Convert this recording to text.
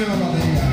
problema, Baleia.